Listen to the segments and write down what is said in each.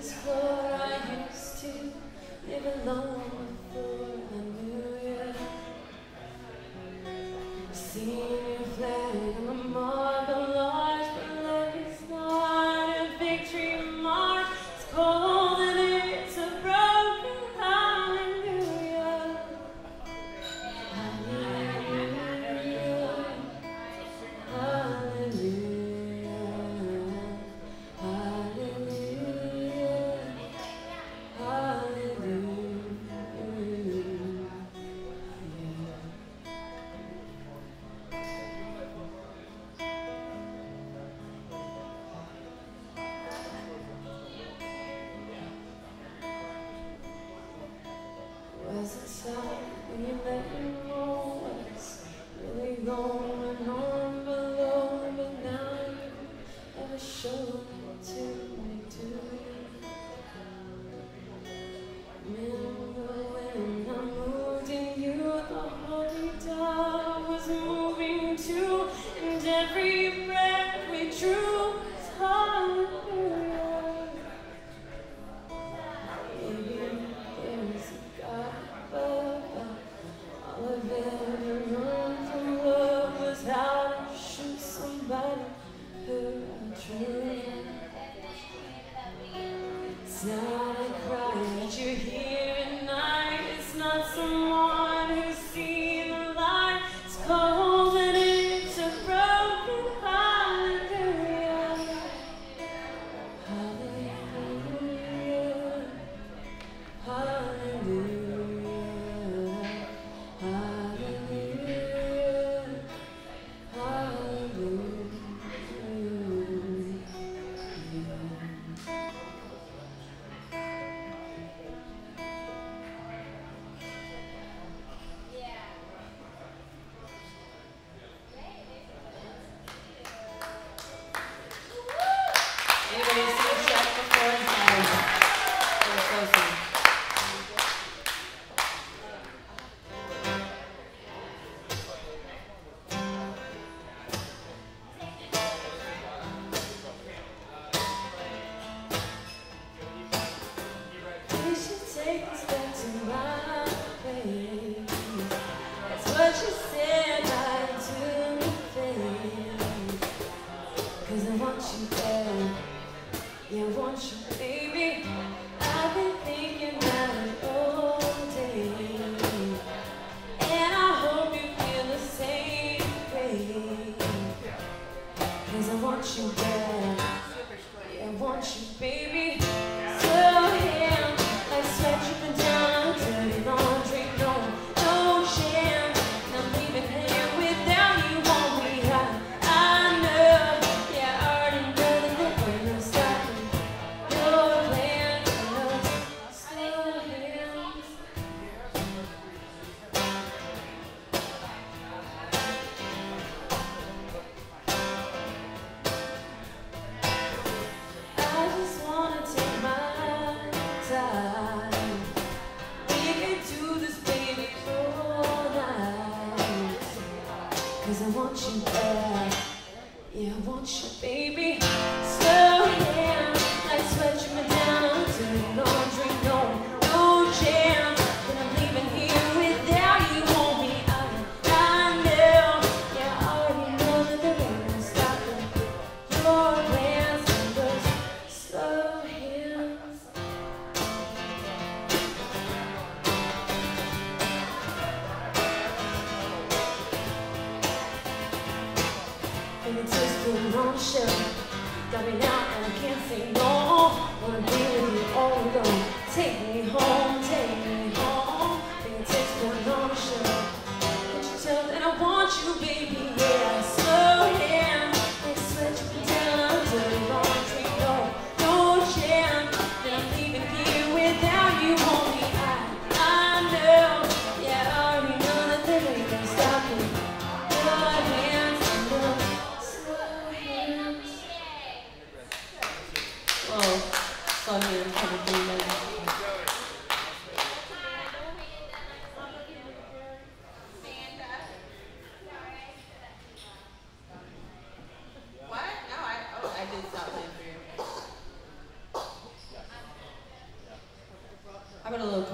this floor.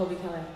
Colby Kelly.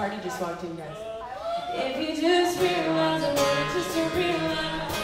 Party just walked in, guys. If you just realize, I want just to realize.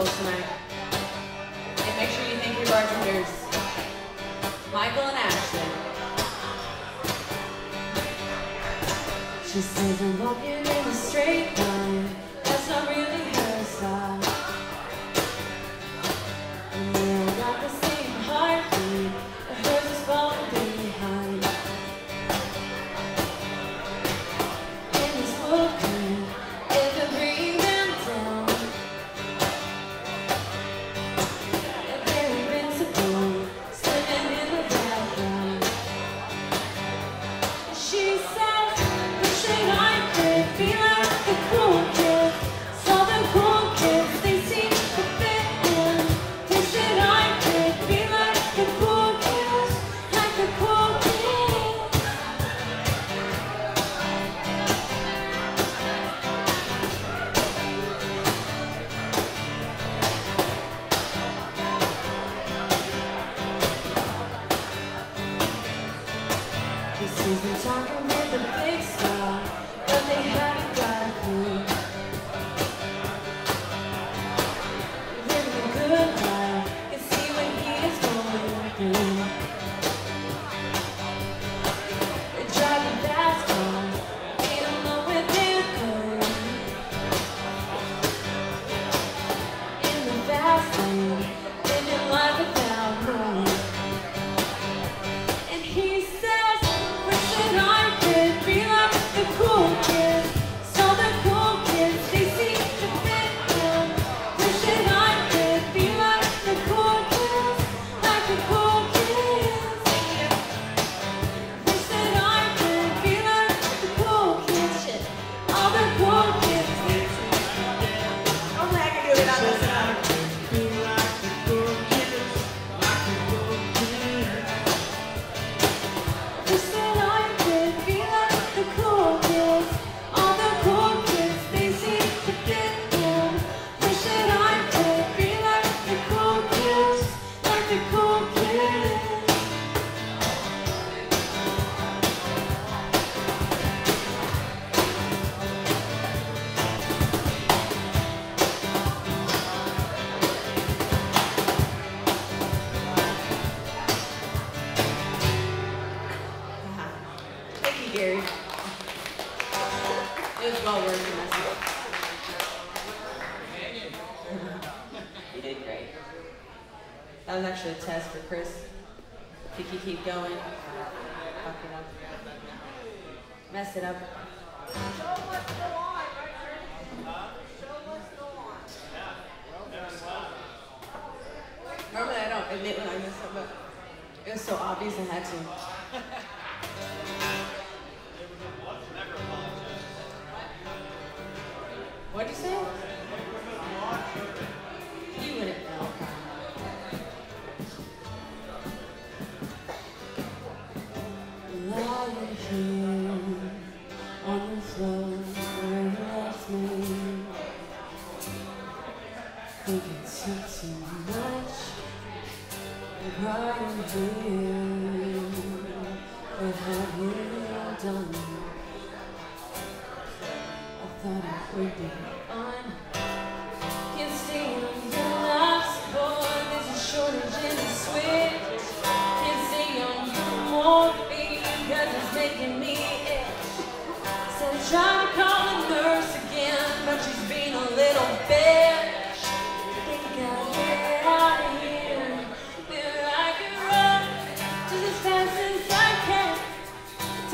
Tonight.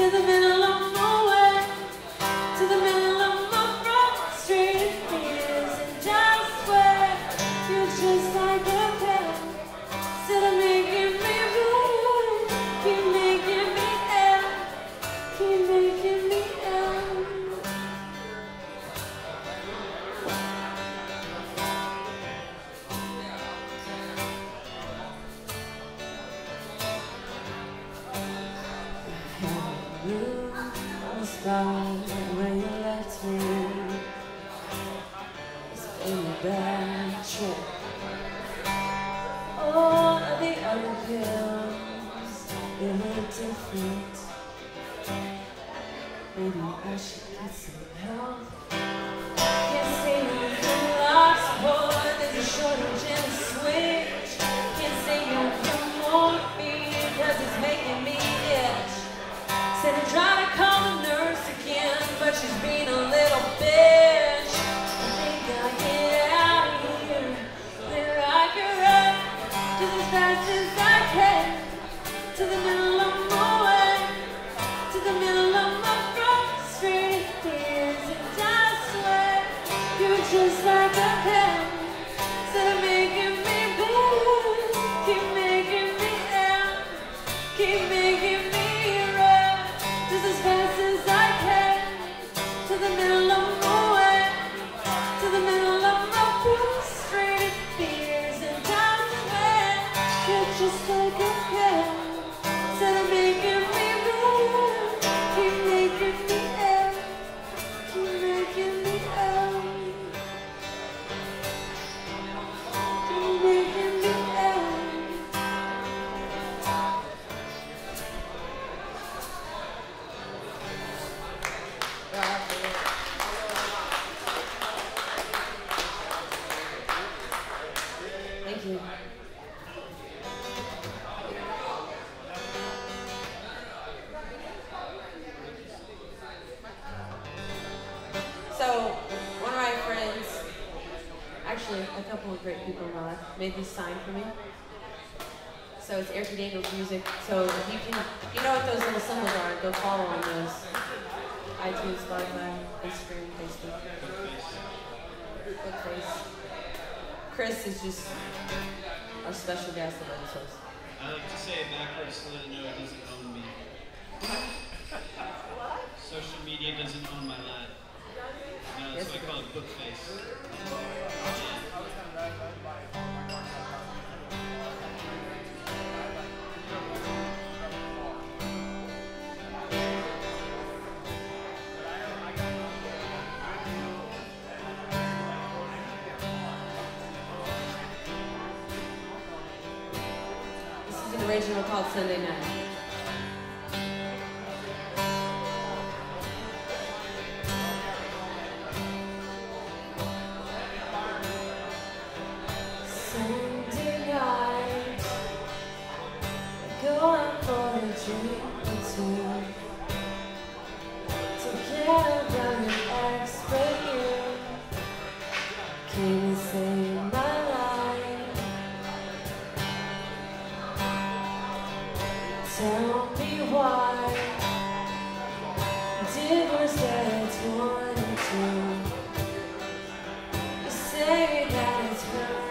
in the middle made this sign for me. So it's Erica Daniels music. So if you can, you know what those little symbols are, go follow on those. iTunes, Spotify, Instagram, Facebook. Bookface. Chris is just our special guest of all shows. I like to say backwards to let it know it doesn't own me. what? Social media doesn't own my life. No, that's yes, why I call it Bookface. Yeah. original called Sunday Night. Yes.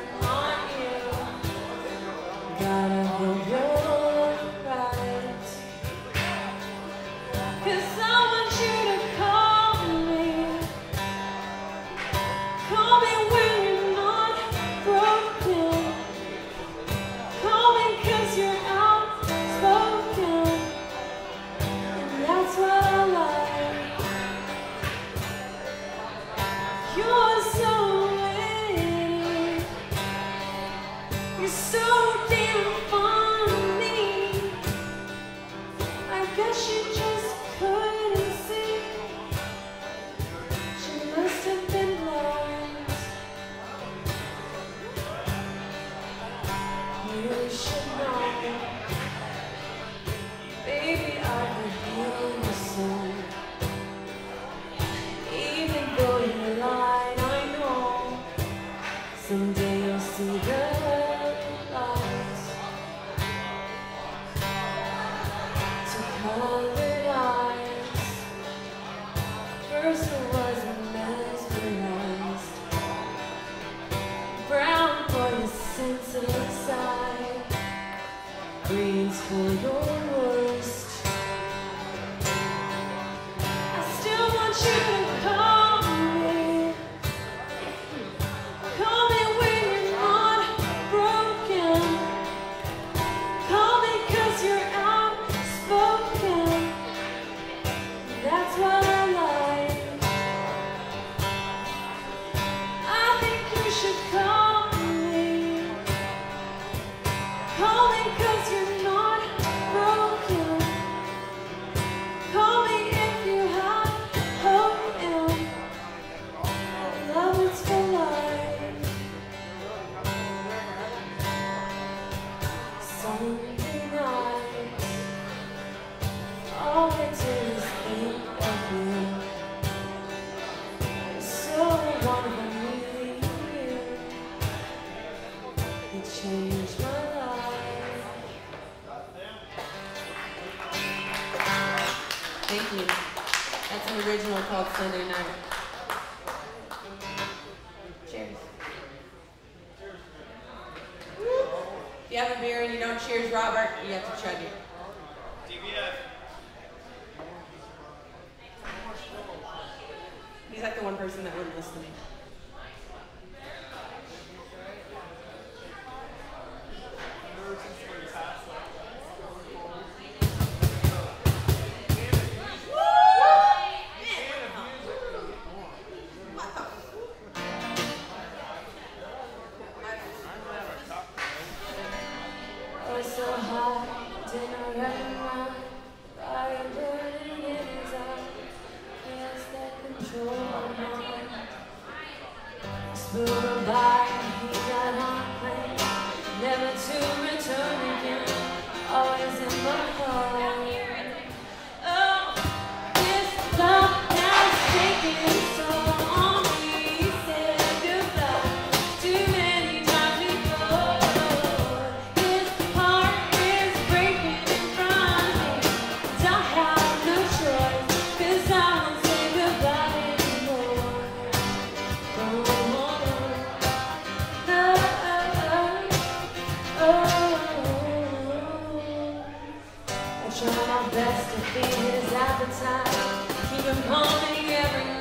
Appetite. Keep him coming every night.